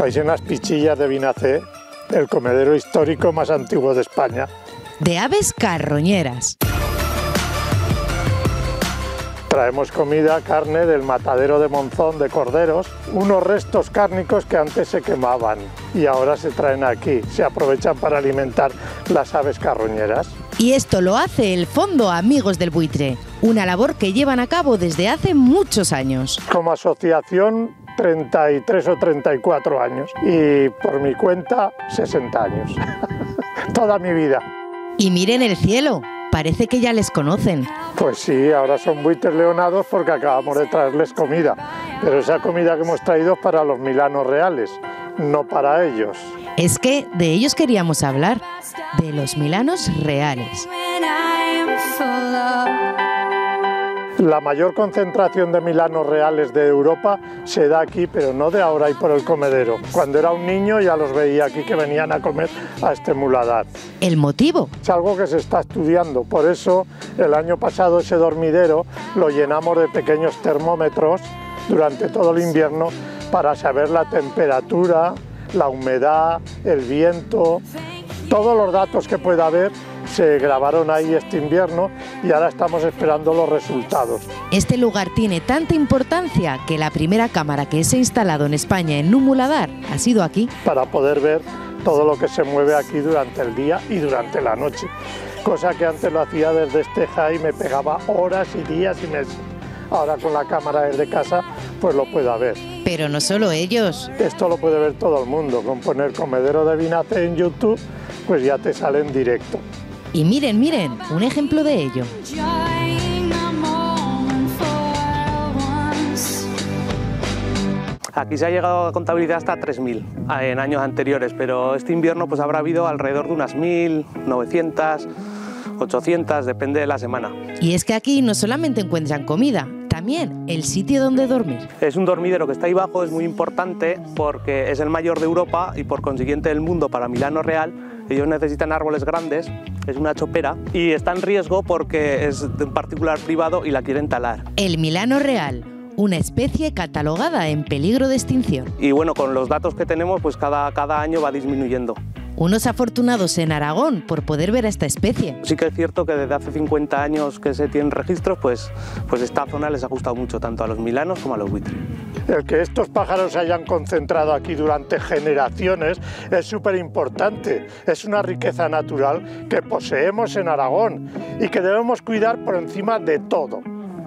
Estáis en las pichillas de Vinacé, el comedero histórico más antiguo de España. De aves carroñeras. Traemos comida, carne del matadero de Monzón de corderos, unos restos cárnicos que antes se quemaban y ahora se traen aquí, se aprovechan para alimentar las aves carroñeras. Y esto lo hace el Fondo Amigos del Buitre, una labor que llevan a cabo desde hace muchos años. Como asociación 33 o 34 años y por mi cuenta 60 años. Toda mi vida. Y miren el cielo, parece que ya les conocen. Pues sí, ahora son buitres leonados porque acabamos de traerles comida, pero esa comida que hemos traído es para los milanos reales, no para ellos. Es que de ellos queríamos hablar, de los milanos reales. La mayor concentración de milanos reales de Europa se da aquí, pero no de ahora y por el comedero. Cuando era un niño ya los veía aquí que venían a comer a este muladar. ¿El motivo? Es algo que se está estudiando, por eso el año pasado ese dormidero lo llenamos de pequeños termómetros durante todo el invierno para saber la temperatura, la humedad, el viento, todos los datos que pueda haber se grabaron ahí este invierno y ahora estamos esperando los resultados. Este lugar tiene tanta importancia que la primera cámara que se ha instalado en España en un muladar ha sido aquí. Para poder ver todo lo que se mueve aquí durante el día y durante la noche, cosa que antes lo hacía desde este high y me pegaba horas y días y meses. Ahora con la cámara desde casa pues lo puedo ver. Pero no solo ellos. Esto lo puede ver todo el mundo, con poner comedero de vinace en YouTube pues ya te sale en directo. Y miren, miren, un ejemplo de ello. Aquí se ha llegado a contabilidad hasta 3.000 en años anteriores, pero este invierno pues habrá habido alrededor de unas 1.000, 900, 800, depende de la semana. Y es que aquí no solamente encuentran comida, también el sitio donde dormir. Es un dormidero que está ahí abajo, es muy importante porque es el mayor de Europa y por consiguiente del mundo para Milano Real. Ellos necesitan árboles grandes, es una chopera y está en riesgo porque es de un particular privado y la quieren talar. El Milano Real, una especie catalogada en peligro de extinción. Y bueno, con los datos que tenemos, pues cada, cada año va disminuyendo. Unos afortunados en Aragón por poder ver a esta especie. Sí que es cierto que desde hace 50 años que se tienen registros, pues, pues esta zona les ha gustado mucho tanto a los milanos como a los buitres. El que estos pájaros se hayan concentrado aquí durante generaciones es súper importante. Es una riqueza natural que poseemos en Aragón y que debemos cuidar por encima de todo.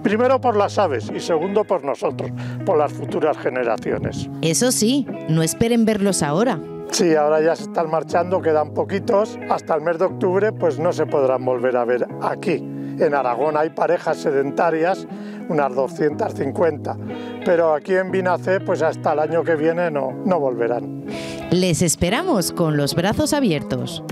Primero por las aves y segundo por nosotros, por las futuras generaciones. Eso sí, no esperen verlos ahora. Sí, ahora ya se están marchando, quedan poquitos. Hasta el mes de octubre pues no se podrán volver a ver aquí. En Aragón hay parejas sedentarias, unas 250, pero aquí en Vinacé pues hasta el año que viene no, no volverán. Les esperamos con los brazos abiertos.